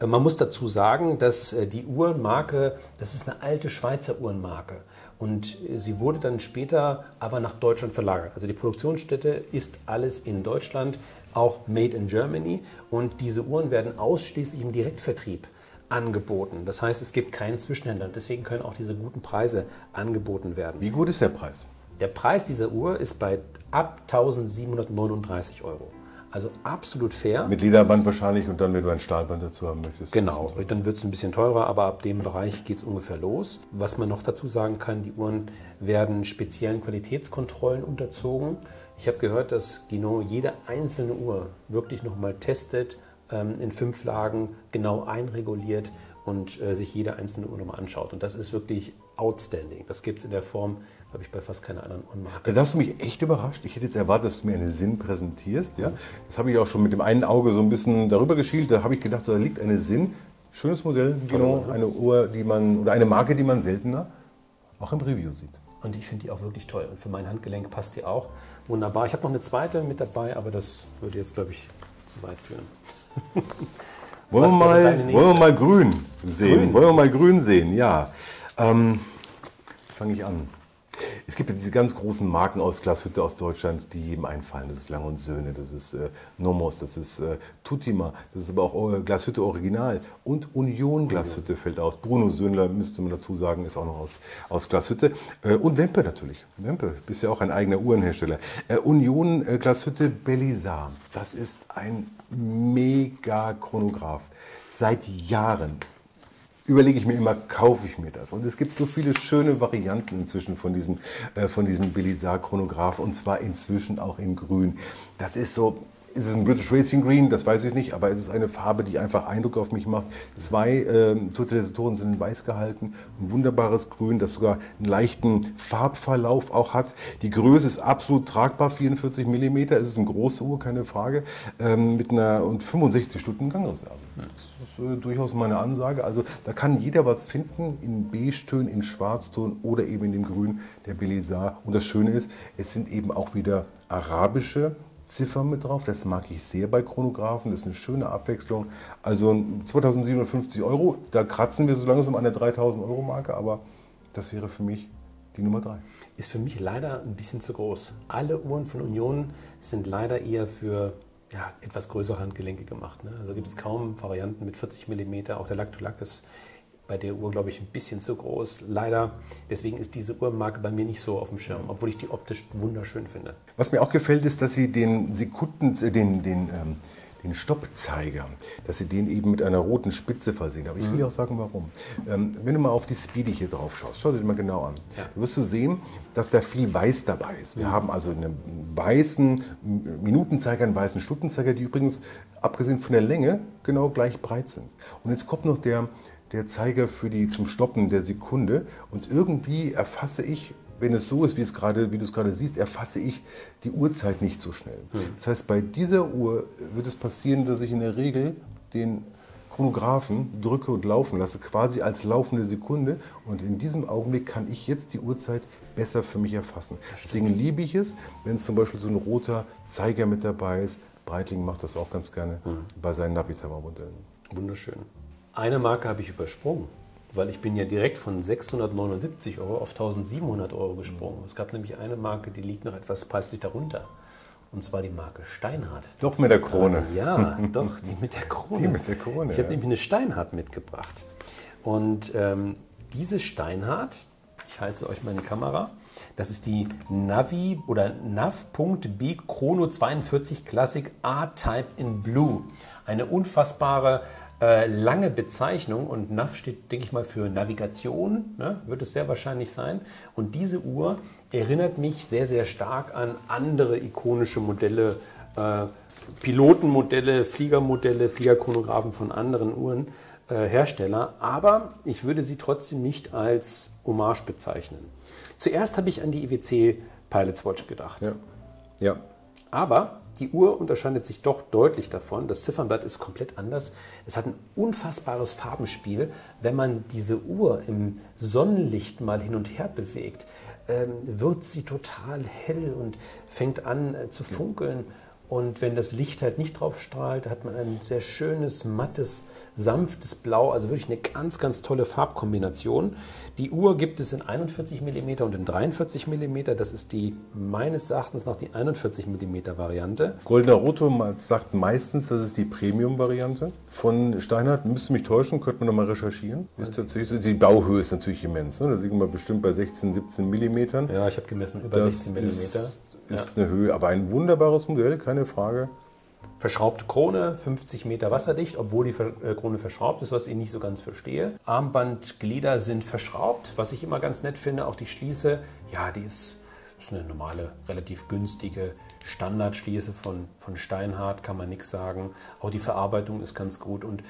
Äh, Man muss dazu sagen, dass äh, die Uhrenmarke, das ist eine alte Schweizer Uhrenmarke. Und sie wurde dann später aber nach Deutschland verlagert. Also die Produktionsstätte ist alles in Deutschland, auch made in Germany. Und diese Uhren werden ausschließlich im Direktvertrieb angeboten. Das heißt, es gibt keinen Zwischenhändler. Und deswegen können auch diese guten Preise angeboten werden. Wie gut ist der Preis? Der Preis dieser Uhr ist bei ab 1739 Euro. Also absolut fair. Mit Lederband wahrscheinlich und dann, wenn du ein Stahlband dazu haben möchtest. Genau, dann wird es ein bisschen teurer, aber ab dem Bereich geht es ungefähr los. Was man noch dazu sagen kann, die Uhren werden speziellen Qualitätskontrollen unterzogen. Ich habe gehört, dass Gino jede einzelne Uhr wirklich nochmal testet, in fünf Lagen genau einreguliert und äh, sich jede einzelne Uhr nochmal anschaut. Und das ist wirklich outstanding. Das gibt es in der Form, glaube ich, bei fast keiner anderen Uhrenmarke. Also da hast du mich echt überrascht. Ich hätte jetzt erwartet, dass du mir eine Sinn präsentierst. Ja? Das habe ich auch schon mit dem einen Auge so ein bisschen darüber geschielt. Da habe ich gedacht, da liegt eine Sinn. Schönes Modell, genau. Eine Uhr, die man, oder eine Marke, die man seltener auch im Review sieht. Und ich finde die auch wirklich toll. Und für mein Handgelenk passt die auch wunderbar. Ich habe noch eine zweite mit dabei, aber das würde jetzt, glaube ich, zu weit führen. Wollen wir, mal, wollen wir mal grün sehen? Grün? Wollen wir mal grün sehen? Ja. Ähm, Fange ich an. Es gibt ja diese ganz großen Marken aus Glashütte aus Deutschland, die jedem einfallen. Das ist Lang und Söhne, das ist äh, Nomos, das ist äh, Tutima, das ist aber auch äh, Glashütte Original und Union Glashütte fällt aus. Bruno Söhnler, müsste man dazu sagen, ist auch noch aus, aus Glashütte. Äh, und Wempe natürlich. Wempe, bist ja auch ein eigener Uhrenhersteller. Äh, Union äh, Glashütte Belisar, das ist ein mega Chronograph. Seit Jahren überlege ich mir immer, kaufe ich mir das? Und es gibt so viele schöne Varianten inzwischen von diesem, äh, von diesem Belisar Chronograph und zwar inzwischen auch in grün. Das ist so, ist es ein British Racing Green? Das weiß ich nicht, aber es ist eine Farbe, die einfach Eindruck auf mich macht. Zwei ähm, Totalisatoren sind in weiß gehalten, ein wunderbares Grün, das sogar einen leichten Farbverlauf auch hat. Die Größe ist absolut tragbar, 44 mm. Es ist eine große Uhr, keine Frage, ähm, mit einer und 65 Stunden Gangreserve. Das ist äh, durchaus meine Ansage. Also da kann jeder was finden in Beige-Tönen, in Schwarzton oder eben in dem Grün der Belisar. Und das Schöne ist, es sind eben auch wieder arabische Ziffern mit drauf. Das mag ich sehr bei Chronographen. Das ist eine schöne Abwechslung. Also 2750 Euro, da kratzen wir so langsam an der 3000 Euro Marke, aber das wäre für mich die Nummer drei. Ist für mich leider ein bisschen zu groß. Alle Uhren von Union sind leider eher für ja, etwas größere Handgelenke gemacht. Ne? Also gibt es kaum Varianten mit 40 mm. Auch der Lack-to-Lack ist bei der Uhr, glaube ich, ein bisschen zu groß. Leider. Deswegen ist diese Uhrenmarke bei mir nicht so auf dem Schirm, obwohl ich die optisch wunderschön finde. Was mir auch gefällt, ist, dass sie den Sekunden, äh, den, den, ähm, den Stoppzeiger, dass sie den eben mit einer roten Spitze versehen. Aber ich will dir auch sagen, warum. Ähm, wenn du mal auf die Speedy hier drauf schaust, schau sie dir mal genau an. Ja. Du wirst du sehen, dass da viel Weiß dabei ist. Wir haben also einen weißen Minutenzeiger, einen weißen Stundenzeiger, die übrigens, abgesehen von der Länge, genau gleich breit sind. Und jetzt kommt noch der, der Zeiger für die, zum Stoppen der Sekunde. Und irgendwie erfasse ich, wenn es so ist, wie, es gerade, wie du es gerade siehst, erfasse ich die Uhrzeit nicht so schnell. Das heißt, bei dieser Uhr wird es passieren, dass ich in der Regel den Chronographen drücke und laufen lasse, quasi als laufende Sekunde. Und in diesem Augenblick kann ich jetzt die Uhrzeit besser für mich erfassen. Deswegen liebe ich es, wenn es zum Beispiel so ein roter Zeiger mit dabei ist. Breitling macht das auch ganz gerne bei seinen Navitimer-Modellen. Wunderschön. Eine Marke habe ich übersprungen, weil ich bin ja direkt von 679 Euro auf 1700 Euro gesprungen. Es gab nämlich eine Marke, die liegt noch etwas preislich darunter. Und zwar die Marke Steinhardt. Doch mit der Krone. gerade- Ja, doch, die mit der Krone. Die mit der Krone, Ich habe ja. nämlich eine Steinhardt mitgebracht. Und ähm, diese Steinhardt, ich halte euch mal in die Kamera, das ist die Navi oder Nav.B Chrono 42 Classic A-Type in Blue. Eine unfassbare äh, lange Bezeichnung und Nav steht, denke ich mal, für Navigation, ne? wird es sehr wahrscheinlich sein. Und diese Uhr erinnert mich sehr, sehr stark an andere ikonische Modelle, äh, Pilotenmodelle, Fliegermodelle, Fliegerchronographen von anderen Uhrenherstellern. Aber ich würde sie trotzdem nicht als Hommage bezeichnen. Zuerst habe ich an die IWC Pilots Watch gedacht. Ja. ja. Aber die Uhr unterscheidet sich doch deutlich davon. Das Ziffernblatt ist komplett anders. Es hat ein unfassbares Farbenspiel. Wenn man diese Uhr im Sonnenlicht mal hin und her bewegt, ähm, wird sie total hell und fängt an äh, zu funkeln. Und wenn das Licht halt nicht drauf strahlt, hat man ein sehr schönes, mattes, sanftes Blau. Also wirklich eine ganz, ganz tolle Farbkombination. Die Uhr gibt es in 41 mm und in 43 mm. Das ist die meines Erachtens nach die 41 mm Variante. Goldener Rotor sagt meistens, das ist die Premium-Variante. Von Steinhardt, müsste mich täuschen, könnte man nochmal recherchieren. Ist tatsächlich, die Bauhöhe ist natürlich immens. Ne? Da liegen wir bestimmt bei 16, 17 mm. Ja, ich habe gemessen, über das 16 mm ist ja. eine Höhe, aber ein wunderbares Modell, keine Frage. Verschraubte Krone, 50 Meter wasserdicht, obwohl die äh, Krone verschraubt ist, was ich nicht so ganz verstehe. Armbandglieder sind verschraubt, was ich immer ganz nett finde. Auch die Schließe, ja, die ist, ist eine normale, relativ günstige Standardschließe von, von Steinhardt, kann man nichts sagen. Auch die Verarbeitung ist ganz gut und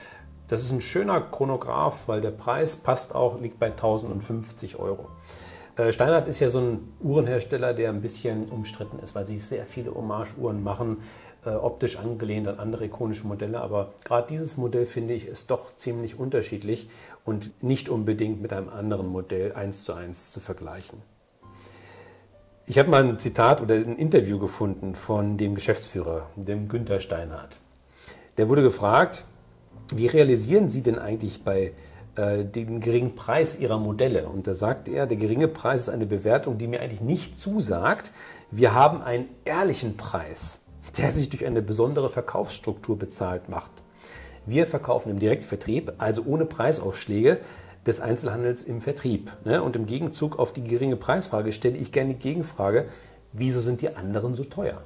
das ist ein schöner Chronograph, weil der Preis passt auch, liegt bei 1050 Euro. Äh, Steinhardt ist ja so ein Uhrenhersteller, der ein bisschen umstritten ist, weil sie sehr viele Hommage-Uhren machen, äh, optisch angelehnt an andere ikonische Modelle. Aber gerade dieses Modell, finde ich, ist doch ziemlich unterschiedlich und nicht unbedingt mit einem anderen Modell eins zu eins zu vergleichen. Ich habe mal ein Zitat oder ein Interview gefunden von dem Geschäftsführer, dem Günther Steinhardt. Der wurde gefragt, wie realisieren Sie denn eigentlich bei den geringen Preis ihrer Modelle. Und da sagt er, der geringe Preis ist eine Bewertung, die mir eigentlich nicht zusagt. Wir haben einen ehrlichen Preis, der sich durch eine besondere Verkaufsstruktur bezahlt macht. Wir verkaufen im Direktvertrieb, also ohne Preisaufschläge des Einzelhandels im Vertrieb. Ne? Und im Gegenzug auf die geringe Preisfrage stelle ich gerne die Gegenfrage, wieso sind die anderen so teuer?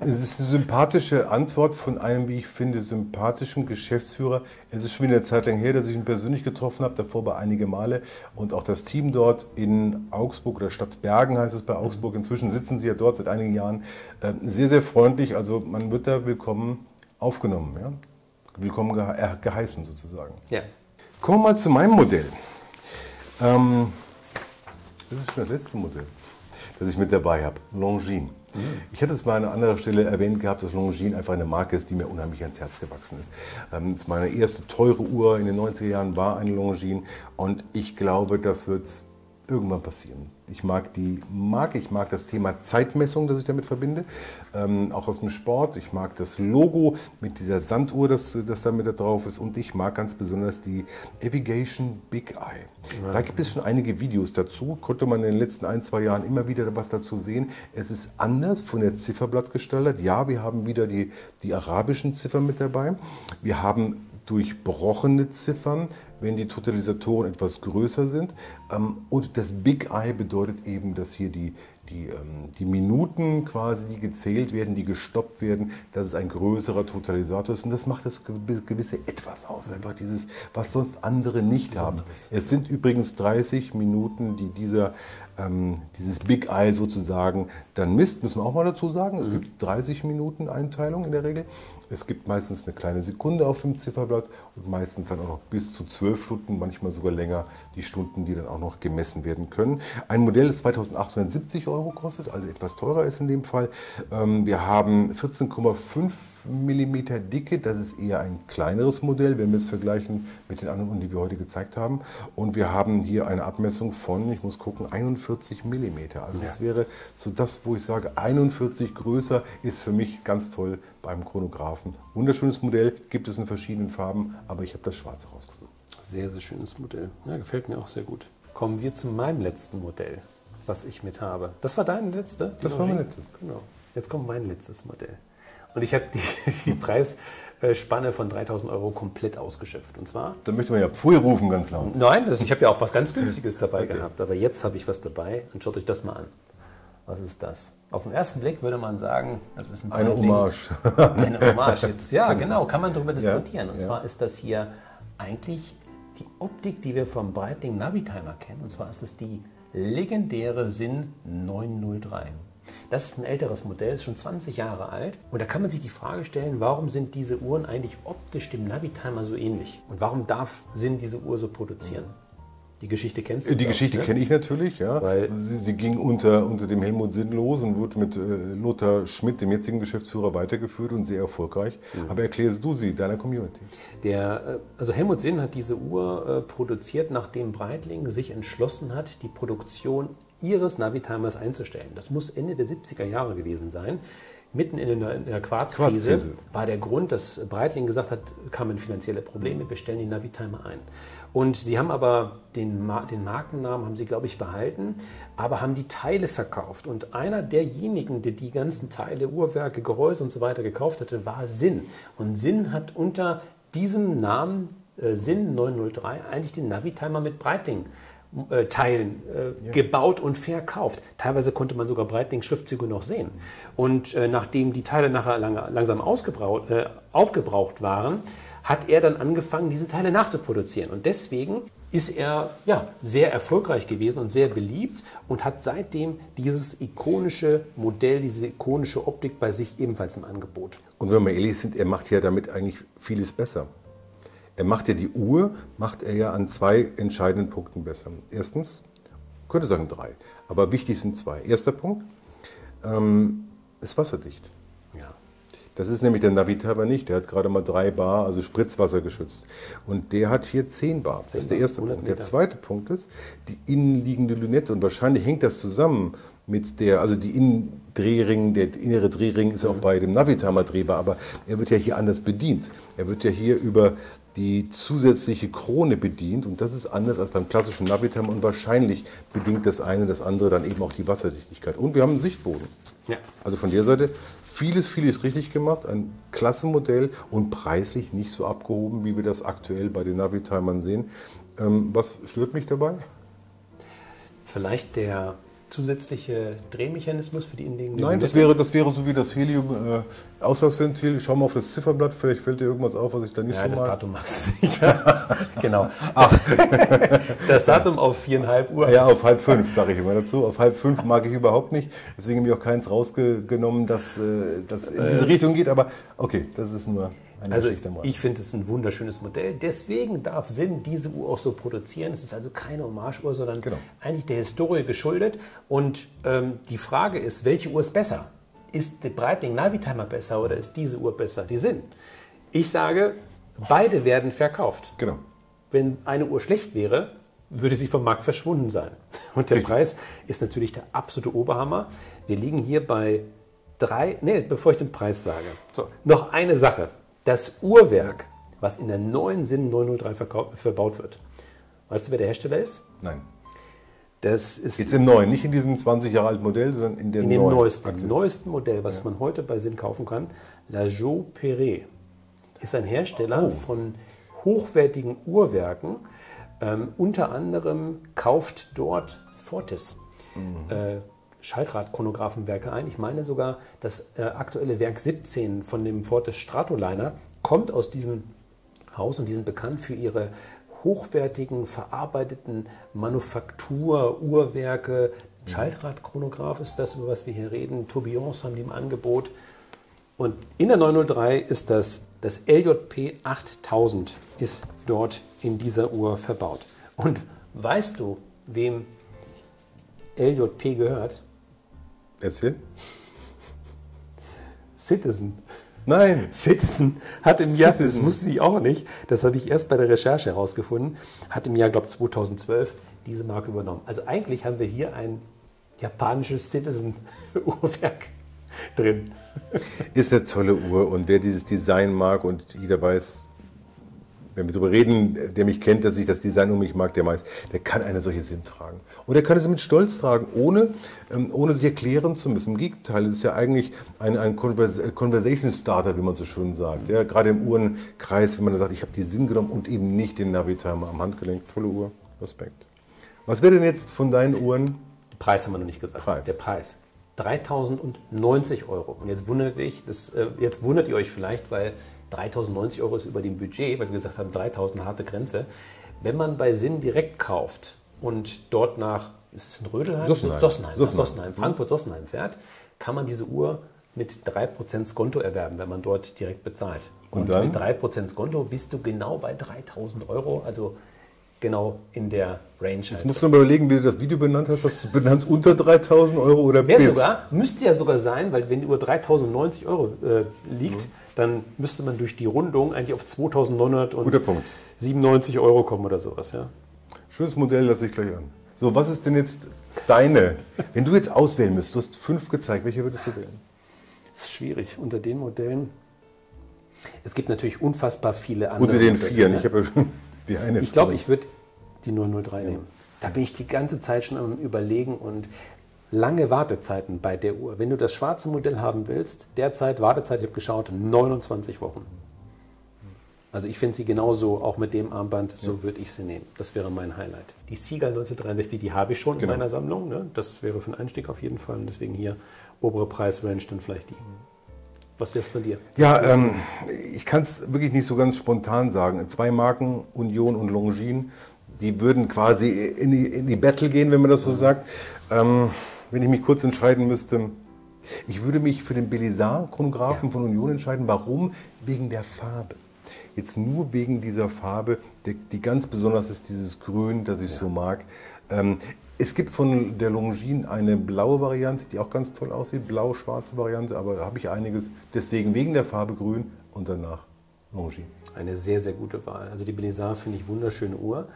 Es ist eine sympathische Antwort von einem, wie ich finde, sympathischen Geschäftsführer. Es ist schon wieder eine Zeit lang her, dass ich ihn persönlich getroffen habe, davor bei einige Male. Und auch das Team dort in Augsburg oder Stadt Bergen heißt es bei Augsburg. Inzwischen sitzen sie ja dort seit einigen Jahren. Äh, sehr, sehr freundlich. Also man wird da willkommen aufgenommen, ja? willkommen gehe äh, geheißen sozusagen. Ja. Kommen wir mal zu meinem Modell. Ähm, das ist schon das letzte Modell, das ich mit dabei habe. Longines. Ich hatte es mal an einer anderen Stelle erwähnt gehabt, dass Longines einfach eine Marke ist, die mir unheimlich ans Herz gewachsen ist. Ähm, meine erste teure Uhr in den 90er Jahren war eine Longines und ich glaube, das wird irgendwann passieren. Ich mag die Marke, ich mag das Thema Zeitmessung, das ich damit verbinde, ähm, auch aus dem Sport. Ich mag das Logo mit dieser Sanduhr, das, das da mit da drauf ist. Und ich mag ganz besonders die Navigation Big Eye. Ja. Da gibt es schon einige Videos dazu. Konnte man in den letzten ein, zwei Jahren immer wieder was dazu sehen. Es ist anders von der Zifferblatt gestaltet. Ja, wir haben wieder die, die arabischen Ziffern mit dabei. Wir haben durchbrochene Ziffern, wenn die Totalisatoren etwas größer sind. Ähm, und das Big Eye bedeutet eben, dass hier die, die, ähm, die Minuten quasi, die gezählt werden, die gestoppt werden, dass es ein größerer Totalisator ist. Und das macht das gewisse Etwas aus. Einfach dieses, was sonst andere nicht haben. Es sind übrigens 30 Minuten, die dieser, ähm, dieses Big Eye sozusagen dann misst, müssen wir auch mal dazu sagen. Es mhm. gibt 30 Minuten Einteilung in der Regel. Es gibt meistens eine kleine Sekunde auf dem Zifferblatt und meistens dann auch noch bis zu zwölf Stunden, manchmal sogar länger, die Stunden, die dann auch noch gemessen werden können. Ein Modell, das 2870 Euro kostet, also etwas teurer ist in dem Fall. Ähm, wir haben 14,5 mm Dicke, das ist eher ein kleineres Modell, wenn wir es vergleichen mit den anderen, die wir heute gezeigt haben. Und wir haben hier eine Abmessung von, ich muss gucken, 41 mm. Also ja. das wäre so das, wo ich sage, 41 größer ist für mich ganz toll beim Chronographen. Wunderschönes Modell, gibt es in verschiedenen Farben, aber ich habe das Schwarze rausgesucht. Sehr, sehr schönes Modell. Ja, gefällt mir auch sehr gut. Kommen wir zu meinem letzten Modell, was ich mit habe. Das war dein letzte? Das war mein letztes. Genau. Jetzt kommt mein letztes Modell. Und ich habe die, die Preisspanne von 3000 Euro komplett ausgeschöpft. Und zwar. Da möchte man ja Pfui rufen, ganz laut. Nein, das, ich habe ja auch was ganz Günstiges dabei okay. gehabt. Aber jetzt habe ich was dabei und schaut euch das mal an. Was ist das? Auf den ersten Blick würde man sagen, das ist ein Eine Hommage. Eine Hommage. Jetzt, ja, genau, kann man darüber diskutieren. Und ja. zwar ist das hier eigentlich die Optik, die wir vom Breitling Navitimer kennen. Und zwar ist es die legendäre Sinn 903. Das ist ein älteres Modell, ist schon 20 Jahre alt. Und da kann man sich die Frage stellen, warum sind diese Uhren eigentlich optisch dem Navitimer so ähnlich? Und warum darf Sinn diese Uhr so produzieren? Die Geschichte kennst du? Die Geschichte ne? kenne ich natürlich, ja. Weil- sie, sie ging unter, unter dem Helmut Sinnlos und wurde mit äh, Lothar Schmidt, dem jetzigen Geschäftsführer, weitergeführt und sehr erfolgreich. Aber erklärst du sie deiner Community? Der, äh, also Helmut Sinn hat diese Uhr äh, produziert, nachdem Breitling sich entschlossen hat, die Produktion ihres Navitimers einzustellen. Das muss Ende der 70er Jahre gewesen sein. Mitten in der, in der Quarzkrise, Quarzkrise. war der Grund, dass Breitling gesagt hat, kamen finanzielle Probleme, wir stellen den Navitimer ein. Und sie haben aber den, den Markennamen, haben sie, glaube ich, behalten, aber haben die Teile verkauft. Und einer derjenigen, der die ganzen Teile, Uhrwerke, Gehäuse und so weiter gekauft hatte, war Sinn. Und Sinn hat unter diesem Namen äh, Sinn 903 eigentlich den Navitimer mit Breitling Teilen äh, gebaut und verkauft. Teilweise konnte man sogar Breitling-Schriftzüge noch sehen. Und äh, nachdem die Teile nachher lang, langsam ausgebraucht, äh, aufgebraucht waren, hat er dann angefangen, diese Teile nachzuproduzieren. Und deswegen ist er ja, sehr erfolgreich gewesen und sehr beliebt und hat seitdem dieses ikonische Modell, diese ikonische Optik bei sich ebenfalls im Angebot. Und wenn wir ehrlich sind, er macht ja damit eigentlich vieles besser. Er macht ja die Uhr, macht er ja an zwei entscheidenden Punkten besser. Erstens, könnte sagen drei, aber wichtig sind zwei. Erster Punkt, ähm, ist wasserdicht. Ja. Das ist nämlich der Navitimer nicht. Der hat gerade mal drei Bar, also Spritzwasser geschützt. Und der hat hier 10 Bar. Das ist der erste 100 Punkt. Der Meter. zweite Punkt ist die innenliegende Lünette. Und wahrscheinlich hängt das zusammen mit der, also die Innendrehring, der innere Drehring ist auch bei dem Navitimer drehbar, aber er wird ja hier anders bedient. Er wird ja hier über die zusätzliche Krone bedient und das ist anders als beim klassischen Navitimer und wahrscheinlich bedingt das eine das andere dann eben auch die Wasserdichtigkeit. Und wir haben einen Sichtboden. Ja. Also von der Seite vieles, vieles richtig gemacht, ein klasse Modell und preislich nicht so abgehoben, wie wir das aktuell bei den Navitimern sehen. Ähm, was stört mich dabei? Vielleicht der zusätzliche Drehmechanismus für die innenliegende Nein, das wäre, das wäre so wie das Helium-Auslassventil. Schau mal auf das Zifferblatt, vielleicht fällt dir irgendwas auf, was ich da nicht Ja, so das mag. Datum magst du nicht. genau. das Datum auf viereinhalb Uhr. Ja, auf halb fünf, sage ich immer dazu. Auf halb fünf mag ich überhaupt nicht. Deswegen habe ich auch keins rausgenommen, das, äh, das in diese Richtung geht. Aber okay, das ist nur eine Also Geschichte Rand. ich finde es ein wunderschönes Modell. Deswegen darf Sinn diese Uhr auch so produzieren. Es ist also keine Hommageuhr, sondern Genau. eigentlich der Historie geschuldet. Und ähm, die Frage ist, welche Uhr ist besser? Ist die Breitling Navitimer besser oder ist diese Uhr besser? Die Sinn. Ich sage, beide werden verkauft. Genau. Wenn eine Uhr schlecht wäre, würde sie vom Markt verschwunden sein. Und der Preis ist natürlich der absolute Oberhammer. Wir liegen hier bei drei, nee, bevor ich den Preis sage. So, noch eine Sache. Das Uhrwerk, was in der neuen Sinn 903 verkau- verbaut wird. Weißt du, wer der Hersteller ist? Nein. Das ist Jetzt im neuen, nicht in diesem 20 Jahre alten Modell, sondern in, der in dem neuen. neuesten, neuesten Modell, was man heute bei Sinn kaufen kann. La Jo Perret ist ein Hersteller Oh. von hochwertigen Uhrwerken. Ähm, unter anderem kauft dort Fortis Mhm. äh, Schaltradchronographenwerke ein. Ich meine sogar, das äh, aktuelle Werk 17 von dem Fortis Stratoliner kommt aus diesem Haus und die sind bekannt für ihre hochwertigen, verarbeiteten Manufaktur-Uhrwerke. Schaltradchronograph ist das, über was wir hier reden. Tourbillons haben die im Angebot. Und in der 903 ist das, das LJP 8000 ist dort in dieser Uhr verbaut. Und weißt du, wem LJP gehört? Erzähl. Citizen. Nein. Citizen hat im Jahr, das Citizen. wusste ich auch nicht, das habe ich erst bei der Recherche herausgefunden, hat im Jahr, glaube ich, 2012 diese Marke übernommen. Also eigentlich haben wir hier ein japanisches Citizen-Uhrwerk drin. Ist eine tolle Uhr und wer dieses Design mag und jeder weiß, wenn wir darüber reden, der mich kennt, dass ich das Design um mich mag, der weiß, der kann eine solche Sinn tragen. Und er kann es mit Stolz tragen, ohne, ähm, ohne sich erklären zu müssen. Im Gegenteil, es ist ja eigentlich ein, ein Convers Conversation Starter, wie man so schön sagt. Ja, gerade im Uhrenkreis, wenn man sagt, ich habe die Sinn genommen und eben nicht den Navitimer am Handgelenk. Tolle Uhr, Respekt. Was wäre denn jetzt von deinen Uhren? Preis haben wir noch nicht gesagt. Preis. Der Preis. 3090 Euro. Und jetzt wundert, ich, das, äh, jetzt wundert ihr euch vielleicht, weil 3090 Euro ist über dem Budget, weil wir gesagt haben, 3000 harte Grenze. Wenn man bei Sinn direkt kauft, und dort nach, ist es in Rödelheim? Sossenheim. Sossenheim, Sossenheim. Sossenheim. Frankfurt-Sossenheim fährt, kann man diese Uhr mit 3% Skonto erwerben, wenn man dort direkt bezahlt. Und dann? mit 3% Skonto bist du genau bei 3000 Euro, also genau in der Range. Jetzt musst du mal überlegen, wie du das Video benannt hast. Hast du benannt unter 3000 Euro oder Mehr bis? sogar, müsste ja sogar sein, weil wenn Uhr 3090 Euro äh, liegt, dann müsste man durch die Rundung eigentlich auf 2997 Guter Punkt. Euro kommen oder sowas. Ja? Schönes Modell, lasse ich gleich an. So, was ist denn jetzt deine? Wenn du jetzt auswählen müsstest, du hast fünf gezeigt, welche würdest du wählen? Das ist schwierig unter den Modellen. Es gibt natürlich unfassbar viele andere. Unter den Modelle, vier. ne? Ich habe ja schon die eine. Ich glaube, ich würde die 003 nehmen. Da bin ich die ganze Zeit schon am Überlegen und lange Wartezeiten bei der Uhr. Wenn du das schwarze Modell haben willst, derzeit Wartezeit, ich habe geschaut, 29 Wochen. Also ich finde sie genauso, auch mit dem Armband, so würde ich sie nehmen. Das wäre mein Highlight. Die Sieger 1963, die habe ich schon Genau. in meiner Sammlung. Ne? Das wäre für einen Einstieg auf jeden Fall. Und deswegen hier obere Preisrange, dann vielleicht die. Was wäre es von dir? Ja, ähm, ich kann es wirklich nicht so ganz spontan sagen. Zwei Marken, Union und Longines, die würden quasi in die, in die Battle gehen, wenn man das so sagt. Ähm, wenn ich mich kurz entscheiden müsste, ich würde mich für den Belisar-Chronographen von Union entscheiden. Warum? Wegen der Farbe. Jetzt nur wegen dieser Farbe, die, die ganz besonders ist, dieses Grün, das ich so mag. Ähm, es gibt von der Longines eine blaue Variante, die auch ganz toll aussieht, blau-schwarze Variante, aber da habe ich einiges. Deswegen wegen der Farbe grün und danach Longines. Eine sehr, sehr gute Wahl. Also die Belisar finde ich wunderschöne Uhr.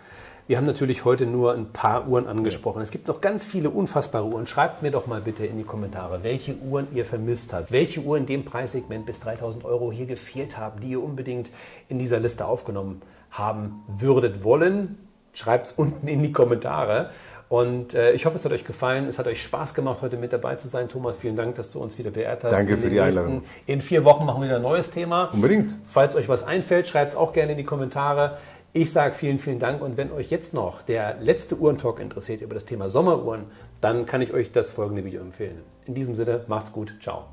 Wir haben natürlich heute nur ein paar Uhren angesprochen. Es gibt noch ganz viele unfassbare Uhren. Schreibt mir doch mal bitte in die Kommentare, welche Uhren ihr vermisst habt. Welche Uhren in dem Preissegment bis 3000 Euro hier gefehlt haben, die ihr unbedingt in dieser Liste aufgenommen haben würdet wollen. Schreibt es unten in die Kommentare. Und äh, ich hoffe, es hat euch gefallen. Es hat euch Spaß gemacht, heute mit dabei zu sein. Thomas, vielen Dank, dass du uns wieder beehrt hast. Danke In für die nächsten- Einladung. In vier Wochen machen wir wieder ein neues Thema. Unbedingt. Falls euch was einfällt, schreibt es auch gerne in die Kommentare. Ich sage vielen, vielen Dank. Und wenn euch jetzt noch der letzte Uhrentalk interessiert über das Thema Sommeruhren, dann kann ich euch das folgende Video empfehlen. In diesem Sinne, macht's gut. Ciao.